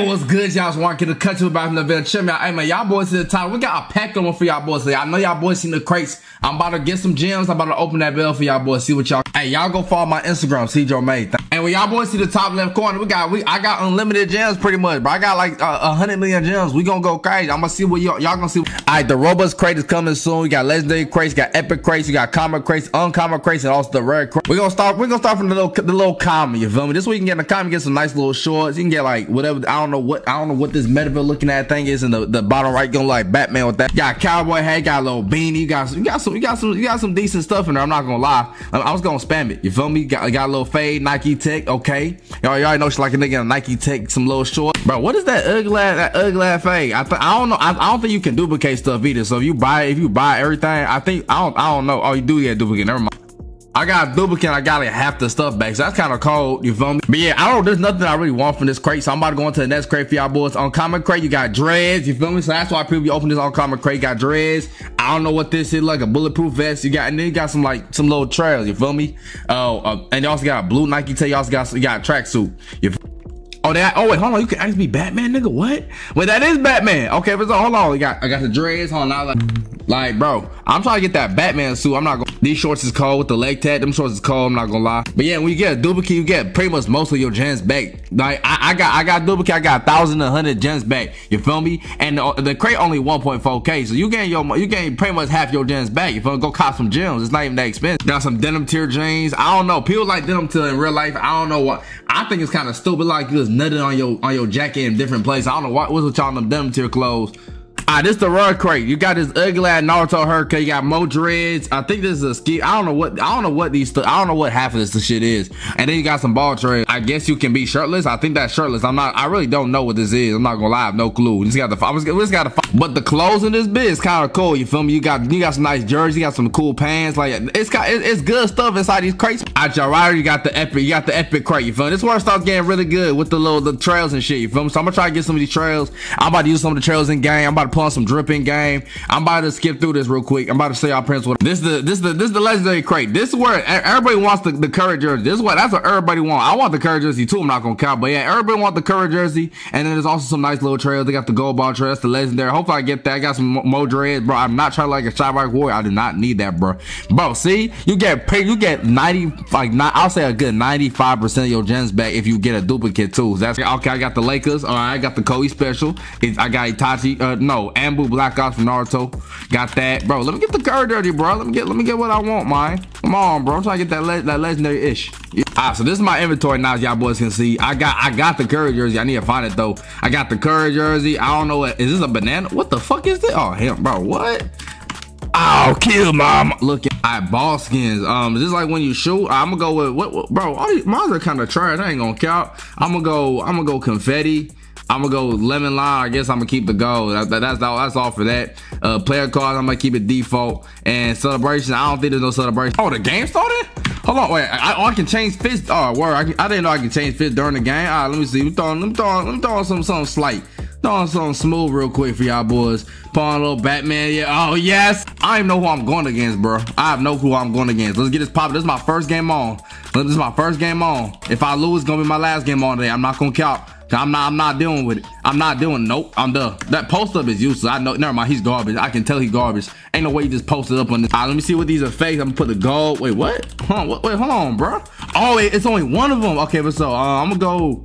Man, what's good, y'all? So want to cut to about from the. Check me out. Hey, man, y'all boys to the top. We got a packed one for y'all boys today. I know y'all boys seen the crates. I'm about to get some gems. I'm about to open that bell for y'all boys. See what y'all. Hey, y'all go follow my Instagram, CJ May. And when y'all boys see the top left corner, we got we I got unlimited gems pretty much, bro. I got like a uh, hundred million gems. We gonna go crazy. I'm gonna see what y'all y'all gonna see. All right, the Robux crate is coming soon. We got legendary crates, got epic crates, we got common crates, uncommon crates, and also the rare crates. We gonna start. We gonna start from the little the little common. You feel me? This way you can get in the common, get some nice little shorts. You can get like whatever. I don't know what I don't know what this Mediville looking at thing is in the, the bottom right. gonna like Batman with that. Got cowboy hat, got a little beanie. You got you got some you got some you got some decent stuff in there. I'm not gonna lie. I, I was gonna spam it. You feel me? Got, got a little fade, Nike Tech. Okay, y'all y'all know she like a nigga in a Nike Tech, some little short. Bro, what is that ugly that ugly fade? I I don't know. I, I don't think you can duplicate stuff either. So if you buy if you buy everything, I think I don't I don't know. Oh, you do get duplicate. Never mind. I got duplicate. I got like half the stuff back. So that's kind of cold. You feel me? But yeah, I don't. There's nothing I really want from this crate. So I'm about to go into the next crate for y'all boys. On common crate, you got dreads. You feel me? So that's why people open this on common crate. Got dreads. I don't know what this is like a bulletproof vest. You got and then you got some like some little trails. You feel me? Oh, uh, and you also got a blue Nike tail. You also got you got a tracksuit. You. Oh, that. Oh, wait, hold on. You can actually be Batman, nigga. What? Wait, that is Batman. Okay, but so hold on. We got. I got the dreads. Hold on. I Like, like, bro, I'm trying to get that Batman suit. I'm not going these shorts is cold with the leg tag. Them shorts is cold, I'm not gonna lie. But yeah, when you get a duplicate, you get pretty much most of your gens back. Like, I, I got I got duplicate, I got thousand and hundred gens back. You feel me? And the, the crate only 1.4K. So you gain your you gain pretty much half your gens back. You feel me? Go cop some gems. It's not even that expensive. Got some Denim Tears jeans. I don't know. People like Denim Tears in real life. I don't know what. I think it's kind of stupid. Like you nutted on your on your jacket in different places. I don't know what what's with y'all them Denim Tears clothes. Ah, this the rug crate. You got this ugly ass Naruto haircut. You got Mo dreads. I think this is a ski. I don't know what. I don't know what these. I don't know what half of this shit is. And then you got some ball treads. I guess you can be shirtless. I think that's shirtless. I'm not. I really don't know what this is. I'm not gonna lie. I have no clue. Just got the. Was. We just got the. But the clothes in this bit is kind of cool. You feel me? You got. You got some nice jerseys. You got some cool pants. Like it's got. It, it's good stuff inside these crates. At your rider, you got the epic. You got the epic crate. You feel me? This where it starts getting really good with the little the trails and shit. You feel me? So I'm gonna try to get some of these trails. I'm about to use some of the trails in game. I'm about to on some dripping game game. I'm about to skip through this real quick. I'm about to say our prince what this is the this is the this is the legendary crate. This is where everybody wants the, the Curry jersey. This is what that's what everybody want. I want the Curry jersey too. I'm not gonna count, but yeah, everybody want the Curry jersey. And then there's also some nice little trails. They got the gold ball trails, the legendary. Hopefully I get that. I got some mo dreads, bro. I'm not trying to like a shot rock warrior. I do not need that, bro. Bro, see, you get paid. You get 90 like not. I'll say a good 95 percent of your gens back if you get a duplicate too. That's okay. I got the Lakers. All right, I got the Kobe special. I got Itachi. Uh, no, Anbu Black Ops from Naruto. Got that, bro. Let me get the card dirty, bro. Let me get, let me get what I want, man. Come on, bro. I'm trying to get that le that legendary ish. Yeah. Alright, so this is my inventory now, y'all boys can see. I got, I got the Curry jersey. I need to find it though. I got the Curry jersey. I don't know what is this a banana? What the fuck is this? Oh, him, bro. What? Oh, kill mom. Look at I ball skins. Um, is this like when you shoot? I'm gonna go with what, what bro? All these mines are kind of trash. I ain't gonna count. I'm gonna go. I'm gonna go confetti. I'm gonna go lemon lime. I guess I'm gonna keep the gold. That, that, that's all. That's all for that. Uh, player cards. I'm gonna keep it default. And celebration. I don't think there's no celebration. Oh, the game started. Hold on. Wait. I, oh, I can change fist. Oh, word. I, I, didn't know I could change fist during the game. All right. Let me see. We throwing. Let me throw. Let me throw some something slight. Throwing something smooth real quick for y'all boys. A little Batman. Yeah. Oh yes. I don't know who I'm going against, bro. I have no clue who I'm going against. Let's get this popping. This is my first game on. This is my first game on. If I lose, it's gonna be my last game on today. I'm not gonna count. I'm not I'm not dealing with it. I'm not doing nope. I'm done. That post up is useless. I know never mind, he's garbage. I can tell he's garbage. Ain't no way he just posted up on this. Right, let me see what these are fake. I'm gonna put the gold. Wait, what? Huh? What, wait, hold on, bro. Oh, it's only one of them. Okay, but so uh, I'm gonna go.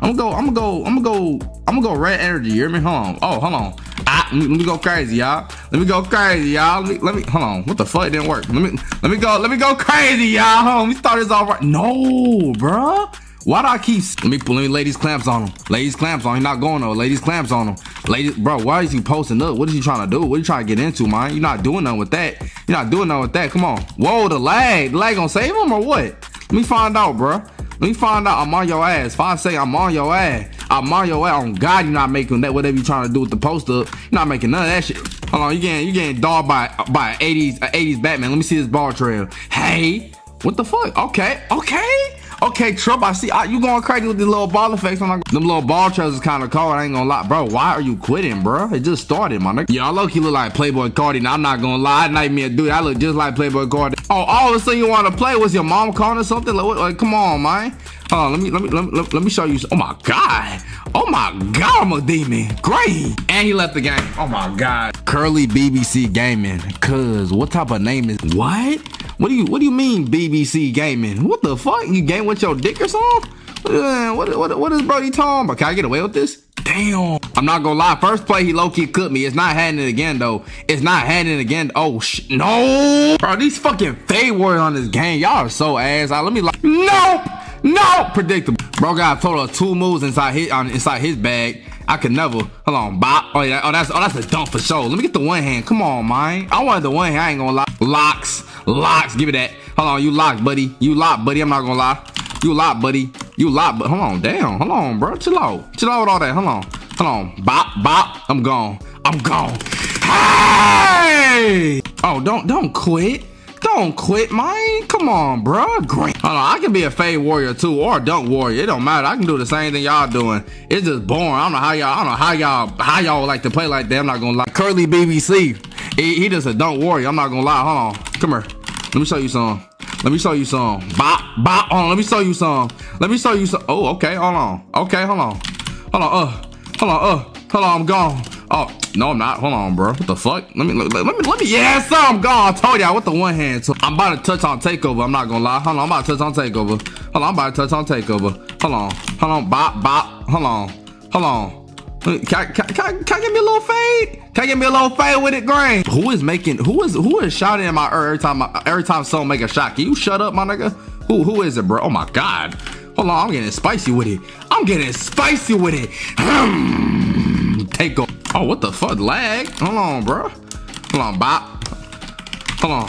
I'm gonna go. I'm gonna go. I'm gonna go. I'm gonna go red energy. You hear me? Hold on. Oh, hold on. Ah, let, me, let me go crazy, y'all. Let me go crazy, y'all. Let me, let me. Hold on. What the fuck? It didn't work. Let me. Let me go. Let me go crazy, y'all. Hold on. Let me start this off right. No, bro. Why do I keep let me let me ladies clamps on him? Ladies clamps on him. not going though. Ladies clamps on him. Ladies, bro, why is he posting up? What is he trying to do? What are you trying to get into, man? You're not doing nothing with that. You're not doing nothing with that. Come on. Whoa, the lag. The lag gonna save him or what? Let me find out, bro. Let me find out. I'm on your ass. If I say I'm on your ass, I'm on your ass. On God, you're not making that. Whatever you're trying to do with the post up, you're not making none of that shit. Hold on, you getting you getting dogged by by 80s 80s uh, Batman. Let me see this ball trail. Hey, what the fuck? Okay, okay. Okay, Trump, I see I, you going crazy with the little ball effects. On them little ball is kind of cold. I ain't gonna lie, bro. Why are you quitting, bro? It just started, my nigga. I look, you look like Playboy Carti. Now I'm not gonna lie, nightmare dude. I look just like Playboy Carti. Oh, all of a sudden you want to play? Was your mom calling or something? Like, like, come on, man. On, let me let me let me, let me show you. Oh my god. Oh my god, I'm a demon. Great. And he left the game. Oh my god. Curly BBC Gaming. Cuz what type of name is what? What do you what do you mean BBC Gaming? What the fuck? You game with your dick or something? Uh, what, what, what is Brody talking about? Can I get away with this? Damn. I'm not gonna lie. First play, he low key cooked me. It's not happening again, though. It's not happening again. Oh, sh no. Bro, these fucking fade warriors on this game. Y'all are so ass. Right, let me like, nope. No, predictable. Bro got a total of two moves inside his inside his bag. I could never. Hold on, bop. Oh yeah. Oh that's oh that's a dump for sure. Let me get the one hand. Come on, man. I wanted the one hand. I ain't gonna lie. Locks, locks. Give me that. Hold on, you locked, buddy. You locked, buddy. I'm not gonna lie. You locked, buddy. You locked, but hold on. Damn. Hold on, bro. Chill out. Chill out with all that. Hold on. Hold on. Bop, bop. I'm gone. I'm gone. Hey! Oh, don't don't quit. Don't quit, man. Come on, bro. Great. Hold on, I can be a fade warrior too, or a dunk warrior. It don't matter. I can do the same thing y'all doing. It's just boring. I don't know how y'all. I don't know how y'all how y'all like to play like that. I'm not gonna lie. Curly BBC. He, he just a dunk warrior. I'm not gonna lie. Hold on. Come here. Let me show you some. Let me show you some. Bop, bop. Hold on. Let me show you some. Let me show you some. Oh, okay. Hold on. Okay, hold on. Hold on. Uh. Hold on. Uh. Hold on. I'm gone. Oh, no, I'm not. Hold on, bro. What the fuck? Let me, let, let me, let me. Yeah, so I'm gone. I told y'all with the one hand. So I'm about to touch on takeover. I'm not gonna lie. Hold on, I'm about to touch on takeover. Hold on, I'm about to touch on takeover. Hold on, hold on, bop, bop. Hold on, hold on. Can, can, can, can, I give me a little fade? Can I give me a little fade with it, Grain? Who is making? Who is who is shouting in my ear every time? Every time someone make a shot, can you shut up, my nigga? Who who is it, bro? Oh my god. Hold on, I'm getting spicy with it. I'm getting spicy with it. Take off. Oh, what the fuck? Lag? Hold on, bro. Hold on, bop. Hold on.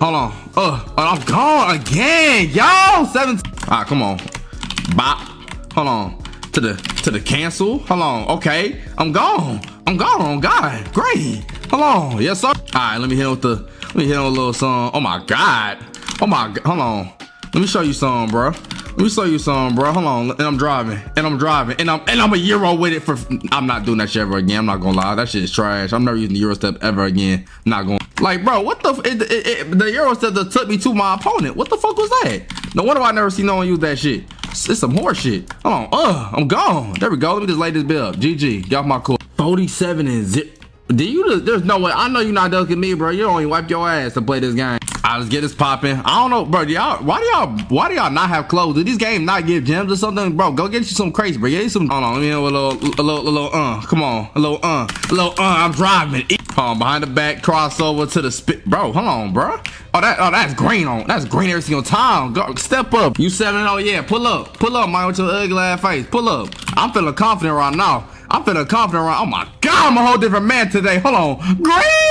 Hold on. Uh, I'm gone again, y'all. Seven. All right, come on. Bop. Hold on. To the to the cancel. Hold on. Okay, I'm gone. I'm gone. Oh God, great. Hold on. Yes, sir. All right, let me hit with the. Let me hit on a little song. Oh my God. Oh my. God. Hold on. Let me show you some, bro. Let me show you some, bro. Hold on. And I'm driving. And I'm driving. And I'm and I'm a euro with it for I'm not doing that shit ever again. I'm not gonna lie. That shit is trash. I'm never using the euro step ever again. Not going like bro, what the it, it, it, the euro step that took me to my opponent. What the fuck was that? No wonder I never see no one use that shit. It's, some horse shit. Hold on. Uh, I'm gone. There we go. Let me just lay this bill up. GG. Y'all my cool. 47 and zip. Do you? There's no way. I know you're not ducking me, bro. You don't wipe your ass to play this game. I let's get this popping. I don't know, bro. Y'all, why do y'all, why do y'all not have clothes? Do these games not give gems or something, bro? Go get you some crazy, bro. Get you some. Hold on, let me know a little, a little, a little. Uh, come on, a little. Uh, a little. Uh, I'm driving. Hold on, behind the back, crossover to the spit, bro. Hold on, bro. Oh, that, oh, that's green on. That's green every single time. Go, step up. You seven. Oh yeah, pull up, pull up, man, with your ugly ass face. Pull up. I'm feeling confident right now. I'm feeling confident right. Oh my god, I'm a whole different man today. Hold on, green.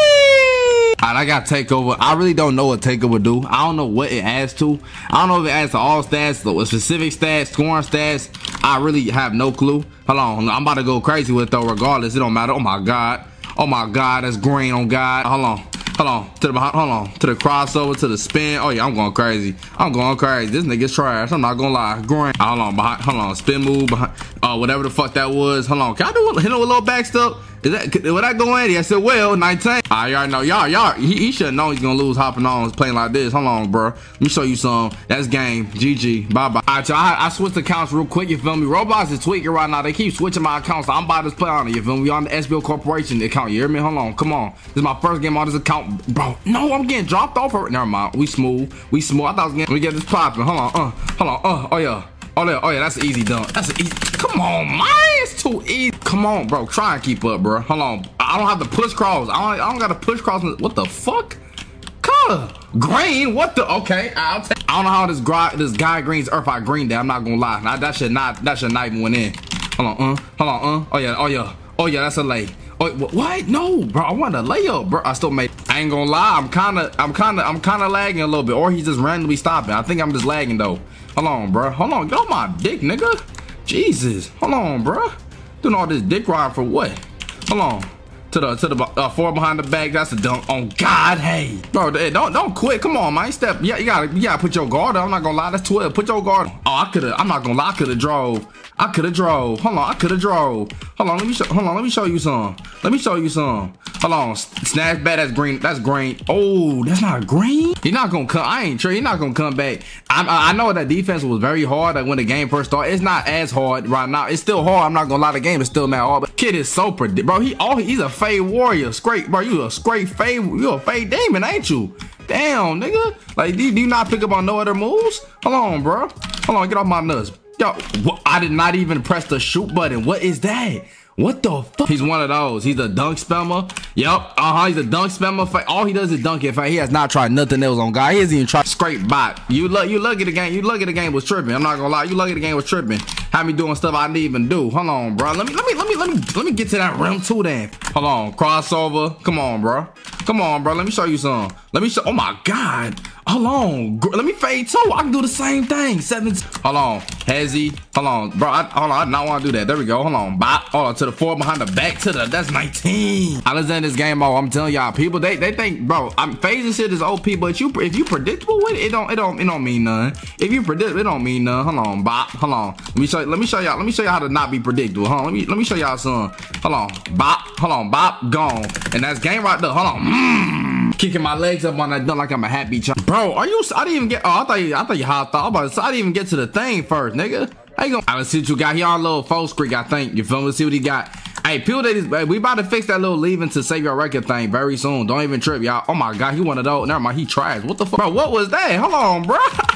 I got takeover. I really don't know what takeover do. I don't know what it adds to. I don't know if it adds to all stats, the specific stats, scoring stats. I really have no clue. Hold on, I'm about to go crazy with it though. Regardless, it don't matter. Oh my god. Oh my god, that's green on God. Hold on. Hold on, to the hold on, to the crossover, to the spin. Oh yeah, I'm going crazy. I'm going crazy. This nigga's trash. I'm not gonna lie. Green. Hold on, behind, hold on, spin move behind, uh, whatever the fuck that was. Hold on, can I do a, hit him a little back? Is that would that go in? I said, well, 19. I already know y'all, y'all. He, he should know he's gonna lose hopping on playing like this. Hold on, bro. Let me show you some. That's game. GG. Bye bye. All right, y'all. I, I switched accounts real quick. You feel me? Roblox is tweaking right now. They keep switching my accounts. So I'm about to play on it. You feel me? On the SBO Corporation account. You hear me? Hold on. Come on. This is my first game on this account, bro. No, I'm getting dropped off. Never mind. We smooth. We smooth. I thought I was getting. We get this popping. Hold on. Uh. Hold on. Uh. Oh yeah. Oh yeah. Oh yeah. That's an easy dunk. That's an easy. Come on, man. Too easy. Come on, bro. Try and keep up, bro. Hold on. I don't have to push cross. I don't, I don't got to push cross. What the fuck? Color. Green? What the? Okay. I'll take. I don't know how this guy, this guy green's earth I green there. I'm not gonna lie. That should not, that should not even went in. Hold on, uh. Hold on, uh. Oh yeah, oh yeah. Oh yeah, that's a lay. Oh, what? No, bro. I want a layup, bro. I still made. I ain't gonna lie. I'm kind of, I'm kind of, I'm kind of lagging a little bit, or he's just randomly stopping. I think I'm just lagging though. Hold on, bro. Hold on. Get on my dick, nigga. Jesus. Hold on, bro. Doing all this dick ride for what? Hold on. To the to the uh, four behind the back. That's a dunk. On God, hey, bro, don't don't quit. Come on, man. Step. Yeah, you gotta you gotta put your guard. On. I'm not gonna lie. That's 12. Put your guard. On. Oh, I could have. I'm not gonna lie. I could have drove. I could have drove. Hold on. I could have drove. Hold on. Let me show. Hold on. Let me show you some. Let me show you some. Hold on. Snatch back. That's green. That's green. Oh, that's not green. He's not gonna come. I ain't sure. He's not gonna come back. I, I know that defense was very hard. Like when the game first started, it's not as hard right now. It's still hard. I'm not gonna lie. The game is still not hard. But kid is so predict, bro. He all he's a fade warrior. Scrape, bro. You a scrape fade. You a fade demon, ain't you? Damn, nigga. Like, do you, do you not pick up on no other moves? Hold on, bro. Hold on. Get off my nuts. Yo. I did not even press the shoot button. What is that? What the fuck? He's one of those. He's a dunk spammer. Yep. Uh-huh. He's a dunk spammer. All he does is dunk it. He has not tried nothing else on guy. He hasn't even tried scrape bot. You look you at the game. You at the game was tripping. I'm not gonna lie. You at the game was tripping. Have me doing stuff I didn't even do. Hold on, bro. Let me let me let me let me let me get to that rim too then. Hold on. Crossover. Come on, bro. Come on, bro. Let me show you some. Let me show. Oh my God. Hold on. Let me fade too. I can do the same thing. Seven. Hold on. Hezzy. Hold on. Bro, I, hold on. I do not want to do that. There we go. Hold on. Bop. Hold on. To the four behind the back to the. That's 19. I was in this game mode. I'm telling y'all, people, they they think, bro, I'm phasing shit is OP, but you if you predictable with it, it don't it don't it don't mean nothing. If you predict, it don't mean nothing. Hold on. Bop. Hold on. Let me show let me show y'all. Let me show y'all how to not be predictable. Hold on. Let me let me show y'all some. Hold on. Bop. Hold on. Bop. Gone. And that's game right there. Hold on. Mm kicking my legs up on that dunk like I'm a happy child. Bro, are you? I didn't even get. Oh, I thought you. I thought you hopped off. I, I didn't even get to the thing first, nigga. How you gonna? I see what you got. He on a little full screen, I think. You feel me? Let's see what he got. Hey, Peel Days, we about to fix that little leaving to save your record thing very soon. Don't even trip, y'all. Oh my god, he one of those. Never mind, he tries. What the fuck? Bro, what was that? Hold on, bro.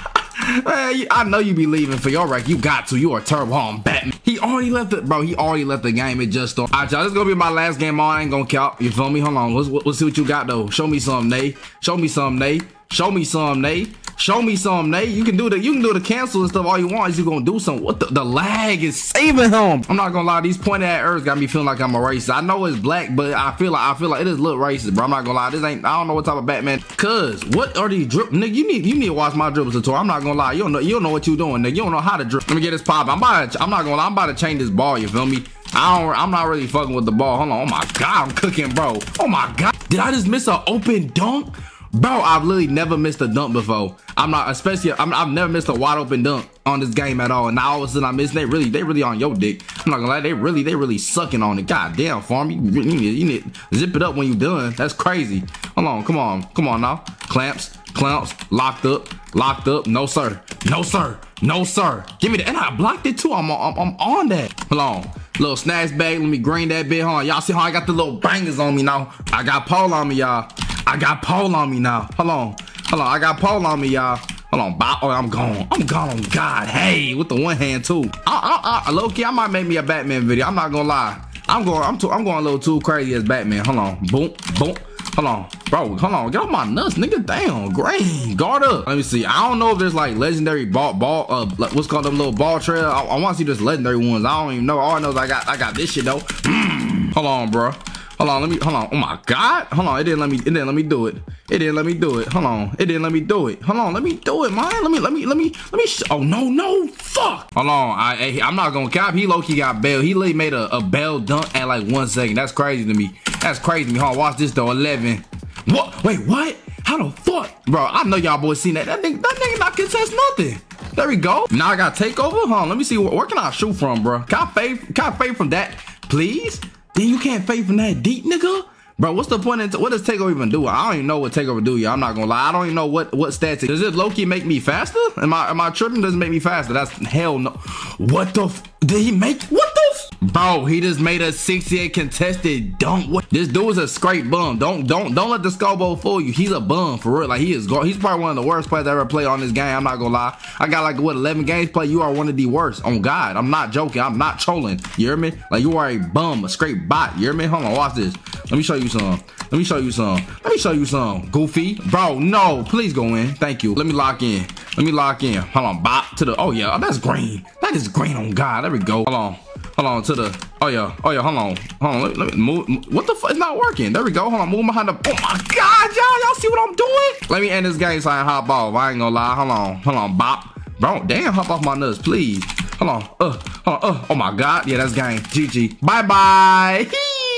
Man, I know you be leaving for your wreck. You got to. You are turbo on Batman. He already left it, bro. He already left the game. It just don't. All right, y'all. This is gonna be my last game on. I ain't gonna count. You feel me? Hold on. Let's, let's see what you got though. Show me some, Nay. Show me some, Nay. Show me some, Nate. Show me some, Nate. You can do the you can do the cancel and stuff all you want. Is you gonna do something? What the, the lag is saving him. I'm not gonna lie. These pointed at earth got me feeling like I'm a racist. I know it's black, but I feel like I feel like it is look racist, bro. I'm not gonna lie. This ain't. I don't know what type of Batman. Cause what are these drip? Nigga, you need you need to watch my dribbles tutorial. I'm not gonna lie. You don't know you don't know what you're doing, nigga. You don't know how to drip. Let me get this pop. I'm about. To, I'm not gonna lie. I'm about to change this ball. You feel me? I don't. I'm not really fucking with the ball. Hold on. Oh my god, I'm cooking, bro. Oh my god. Did I just miss an open dunk? Bro, I've literally never missed a dunk before. I'm not, especially, i have never missed a wide open dunk on this game at all. And now all of a sudden I'm missing. They really, they really on your dick. I'm not gonna lie, they really, they really sucking on it. God damn, farm, you, you need, you need zip it up when you done. That's crazy. Hold on, come on, come on now. Clamps, clamps, locked up, locked up. No sir, no sir, no sir. Give me that, and I blocked it too. I'm, I'm, I'm on that. Hold on. Little snacks bag, let me green that bit, huh? Y'all see how I got the little bangers on me now? I got Paul on me, y'all. I got pole on me now. Hold on. Hold on. I got pole on me, y'all. Hold on. Oh, I'm gone. I'm gone. God, hey, with the one hand too. I, I, I, low key, I might make me a Batman video. I'm not gonna lie. I'm going. I'm. Too, I'm going a little too crazy as Batman. Hold on. Boom. Boom. Hold on, bro. Hold on. Get off my nuts, nigga. Damn. Green. Guard up. Let me see. I don't know if there's like legendary ball, ball. Uh, what's called them little ball trail. I, I want to see this legendary ones. I don't even know. All I know is I got. I got this shit though. Mm. Hold on, bro. Hold on, let me hold on. Oh my god. Hold on. It didn't let me it didn't let me do it. It didn't let me do it. Hold on. It didn't let me do it. Hold on. Let me do it, man. Let me let me let me let me Oh no, no. Fuck. Hold on. I I'm not gonna cap. He low key got bail. He literally made a, a bail dunk at like one second. That's crazy to me. That's crazy to me. Hold on, watch this though. 11. What? Wait, what? How the fuck? Bro, I know y'all boys seen that. That nigga, that nigga not contest nothing. There we go. Now I got takeover. Hold on, let me see where, where can I shoot from, bro? Can I fade? Can I fade from that, please? Then you can't fade from that deep, nigga. Bro, what's the point? In what does Takeover even do? I don't even know what Takeover do, y'all. I'm not gonna lie. I don't even know what what stats. Does it Loki make me faster? Am I am I tripping? Does it make me faster? That's hell no. What the? did he make? What the? Bro, he just made a 68 contested dunk. What? This dude is a scrape bum. Don't don't don't let the Scobo fool you. He's a bum for real. Like he is. He's probably one of the worst players I ever played on this game. I'm not gonna lie. I got like what 11 games play. You are one of the worst. On God, I'm not joking. I'm not trolling. You hear me? Like you are a bum, a scrape bot. You hear me? Hold on, watch this. Let me show you some. Let me show you some. Let me show you some. Goofy. Bro, no. Please go in. Thank you. Let me lock in. Let me lock in. Hold on. Bop to the. Oh, yeah. That's green. That is green on God. There we go. Hold on. Hold on to the. Oh, yeah. Oh, yeah. Hold on. Hold on. Let, let me move. What the fuck? It's not working. There we go. Hold on. Move behind the. Oh, my God, y'all. Y'all see what I'm doing? Let me end this game so I hop off. I ain't gonna lie. Hold on. Hold on. Bop. Bro, damn. Hop off my nuts, please. Hold on. Uh, hold on. Uh, oh, my God. Yeah, that's game. GG. Bye-bye.